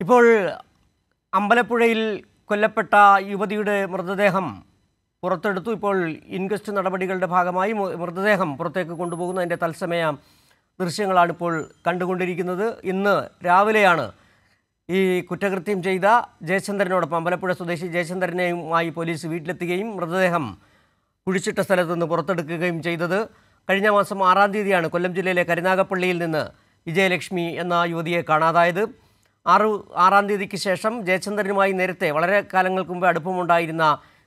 ഇപ്പോൾ അമ്പലപ്പുഴയിൽ കൊല്ലപ്പെട്ട യുവതിയുടെ മൃതദേഹം പുറത്തെടുത്തു. ഇപ്പോൾ ഇൻക്വസ്റ്റ് നടപടികളുടെ ഭാഗമായി മൃതദേഹം പുറത്തേക്ക് കൊണ്ടുപോകുന്ന അതിന്റെ തത്സമയ ദൃശ്യങ്ങളാണ് ഇപ്പോൾ കണ്ടുകൊണ്ടിരിക്കുന്നത്. ഇന്ന് രാവിലെയാണ് ഈ കുറ്റകൃത്യം ചെയ്ത ജയചന്ദ്രനോടൊപ്പം അമ്പലപ്പുഴ സ്വദേശി ജയചന്ദ്രനെയുമായി പോലീസ് വീട്ടിലെത്തുകയും മൃതദേഹം കുഴിച്ചിട്ട സ്ഥലത്ത് നിന്ന് പുറത്തെടുക്കുകയും ചെയ്തത്. കഴിഞ്ഞ മാസം ആറാം തീയതിയാണ് കൊല്ലം ജില്ലയിലെ കരുനാഗപ്പള്ളിയിൽ നിന്ന് വിജയലക്ഷ്മി എന്ന യുവതിയെ കാണാതായത്. ആറ് ആറാം തീയതിക്ക് ശേഷം ജയചന്ദ്രനുമായി നേരത്തെ വളരെ കാലങ്ങൾക്ക് മുമ്പ് അടുപ്പമുണ്ടായിരുന്ന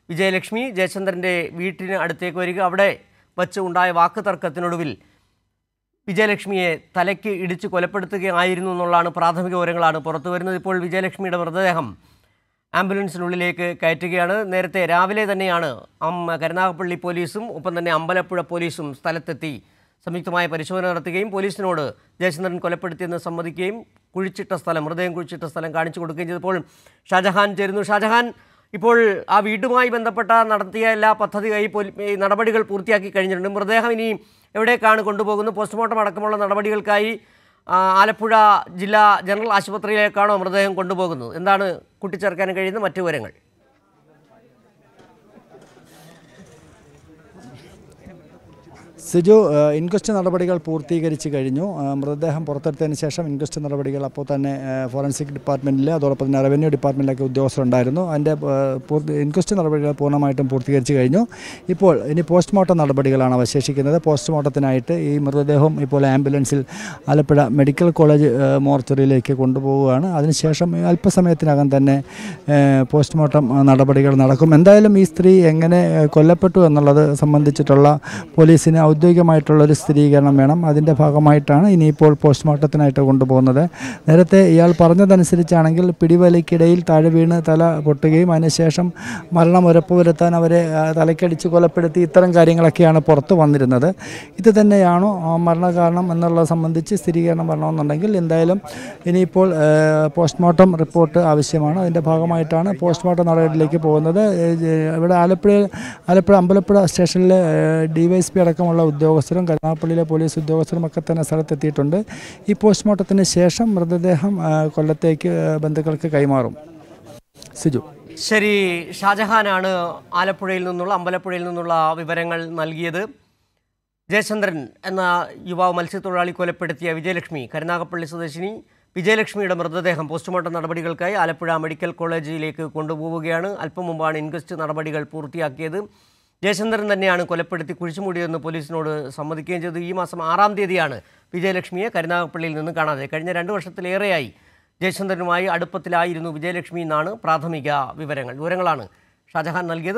വിജയലക്ഷ്മി ജയചന്ദ്രന്റെ വീട്ടിന് അടുത്തേക്ക് വരിക അവിടെ വച്ച് ഉണ്ടായ വാക്ക് തർക്കത്തിനൊടുവിൽ വിജയലക്ഷ്മിയെ തലയ്ക്ക് ഇടിച്ച് കൊലപ്പെടുത്തുകയായിരുന്നു എന്നുള്ളതാണ് പ്രാഥമിക വിവരങ്ങളാണ് പുറത്തു വരുന്നത്. ഇപ്പോൾ വിജയലക്ഷ്മിയുടെ മൃതദേഹം ആംബുലൻസിനുള്ളിലേക്ക് കയറ്റുകയാണ്. നേരത്തെ രാവിലെ തന്നെയാണ് കരുനാഗപ്പള്ളി പോലീസും ഒപ്പം തന്നെ അമ്പലപ്പുഴ പോലീസും സ്ഥലത്തെത്തി സംയുക്തമായ പരിശോധന നടത്തുകയും പോലീസിനോട് ജയചന്ദ്രൻ കൊലപ്പെടുത്തിയെന്ന് സമ്മതിക്കുകയും കുഴിച്ചിട്ട സ്ഥലം മൃതദേഹം കുഴിച്ചിട്ട സ്ഥലം കാണിച്ചു കൊടുക്കുകയും ചെയ്തപ്പോൾ ഷാജഹാൻ ചേരുന്നു. ഷാജഹാൻ ഇപ്പോൾ ആ വീടുമായി ബന്ധപ്പെട്ട നടത്തിയ എല്ലാ പദ്ധതിയായി ഈ നടപടികൾ പൂർത്തിയാക്കി കഴിഞ്ഞിട്ടുണ്ട്. മൃതദേഹം ഇനി എവിടേക്കാണ് കൊണ്ടുപോകുന്നത്? പോസ്റ്റ്മോർട്ടം അടക്കമുള്ള നടപടികൾക്കായി ആലപ്പുഴ ജില്ലാ ജനറൽ ആശുപത്രിയിലേക്കാണോ മൃതദേഹം കൊണ്ടുപോകുന്നത്? എന്താണ് കൂട്ടിച്ചേർക്കാൻ കഴിയുന്ന മറ്റു വിവരങ്ങൾ? സിജു ഇൻക്വസ്റ്റ് നടപടികൾ പൂർത്തീകരിച്ച് കഴിഞ്ഞു. മൃതദേഹം പുറത്തെടുത്തതിന് ശേഷം ഇൻക്വസ്റ്റ് നടപടികൾ അപ്പോൾ തന്നെ ഫോറൻസിക് ഡിപ്പാർട്ട്മെന്റിൽ അതോടൊപ്പം തന്നെ റവന്യൂ ഡിപ്പാർട്ട്മെന്റിലൊക്കെ ഉദ്യോഗസ്ഥരുണ്ടായിരുന്നു. അതിന്റെ ഇൻക്വസ്റ്റ് നടപടികൾ പൂർണമായിട്ടും പൂർത്തീകരിച്ച് കഴിഞ്ഞു. ഇപ്പോൾ ഇനി പോസ്റ്റ്മോർട്ടം നടപടികളാണ് അവശേഷിക്കുന്നത്. പോസ്റ്റ്മോർട്ടത്തിനായിട്ട് ഈ മൃതദേഹം ഇപ്പോൾ ആംബുലൻസിൽ ആലപ്പുഴ മെഡിക്കൽ കോളേജ് മോർച്ചറിയിലേക്ക് കൊണ്ടുപോവുകയാണ്. അതിനുശേഷം അല്പസമയത്തിനകം തന്നെ പോസ്റ്റ്മോർട്ടം നടപടികൾ നടക്കും. എന്തായാലും ഈ സ്ത്രീ എങ്ങനെ കൊല്ലപ്പെട്ടു എന്നുള്ളത് സംബന്ധിച്ചിട്ടുള്ള പോലീസിന് ഔദ്യോഗികമായിട്ടുള്ളൊരു സ്ഥിരീകരണം വേണം. അതിന്റെ ഭാഗമായിട്ടാണ് ഇനിയിപ്പോൾ പോസ്റ്റ്മോർട്ടത്തിനായിട്ട് കൊണ്ടുപോകുന്നത്. നേരത്തെ ഇയാൾ പറഞ്ഞതനുസരിച്ചാണെങ്കിൽ പിടിവലിക്കിടയിൽ താഴെ വീണ് തല പൊട്ടുകയും അതിനുശേഷം മരണം ഉറപ്പുവരുത്താൻ അവരെ ആ, തലക്കടിച്ച് കൊലപ്പെടുത്തി ഇത്തരം കാര്യങ്ങളൊക്കെയാണ് പുറത്തു വന്നിരുന്നത്. ഇത് തന്നെയാണോ മരണകാരണം എന്നുള്ളത് സംബന്ധിച്ച് സ്ഥിരീകരണം വരണമെന്നുണ്ടെങ്കിൽ എന്തായാലും ഇനിയിപ്പോൾ പോസ്റ്റ്മോർട്ടം റിപ്പോർട്ട് ആവശ്യമാണ്. അതിന്റെ ഭാഗമായിട്ടാണ് പോസ്റ്റ്മോർട്ടം നടപടിയിലേക്ക് പോകുന്നത്. ഇവിടെ ആലപ്പുഴ ആലപ്പുഴ അമ്പലപ്പുഴ സ്റ്റേഷനിലെ ഡി വൈ എസ് പി അടക്കമുള്ള ഉദ്യോഗസ്ഥരും കരുനാഗപ്പള്ളിയിലെ പോലീസ് ഉദ്യോഗസ്ഥരും ഒക്കെ തന്നെ സ്ഥലത്തെത്തിയിട്ടുണ്ട്. ഈ പോസ്റ്റ്മോർട്ടത്തിന് ശേഷം മൃതദേഹം കൊല്ലത്തേക്ക് ബന്ധുക്കൾക്ക് കൈമാറും. സിജു. ശരി ഷാജഹാനാണ് ആലപ്പുഴയിൽ നിന്നുള്ള അമ്പലപ്പുഴയിൽ നിന്നുള്ള വിവരങ്ങൾ നൽകിയത്. ജയചന്ദ്രൻ എന്ന യുവാവ് മത്സ്യത്തൊഴിലാളി കൊലപ്പെടുത്തിയ വിജയലക്ഷ്മി കരുനാഗപ്പള്ളി സ്വദേശിനി വിജയലക്ഷ്മിയുടെ മൃതദേഹം പോസ്റ്റ്മോർട്ടം നടപടികൾക്കായി ആലപ്പുഴ മെഡിക്കൽ കോളേജിലേക്ക് കൊണ്ടുപോവുകയാണ്. അല്പം മുമ്പാണ് ഇൻക്വസ്റ്റ് നടപടികൾ പൂർത്തിയാക്കിയത്. ജയചന്ദ്രൻ തന്നെയാണ് കൊലപ്പെടുത്തി കുഴിച്ചുമൂടിയതെന്ന് പോലീസിനോട് സമ്മതിക്കുകയും ചെയ്തു. ഈ മാസം ആറാം തീയതിയാണ് വിജയലക്ഷ്മിയെ കരുനാഗപ്പള്ളിയിൽ നിന്ന് കാണാതെ കഴിഞ്ഞ രണ്ട് വർഷത്തിലേറെയായി ജയചന്ദ്രനുമായി അടുപ്പത്തിലായിരുന്നു വിജയലക്ഷ്മി എന്നാണ് പ്രാഥമിക വിവരങ്ങൾ. വിവരങ്ങളാണ് ഷാജഹാൻ നൽകിയത്.